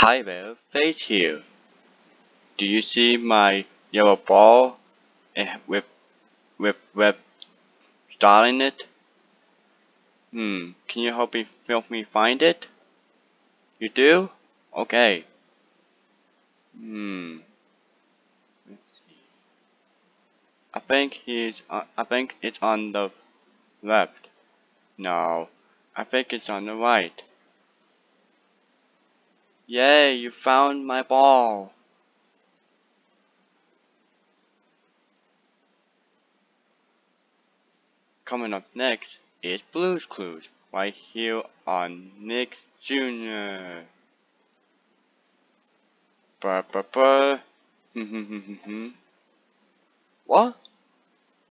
Hi there, Face here. Do you see my yellow ball eh, with with with star in it? Hmm, can you help me help me find it? You do? Okay. Hmm. I think he's uh, I think it's on the left. No, I think it's on the right. Yay, you found my ball. Coming up next is Blue's Clues, right here on Nick Jr. Ba ba ba. what?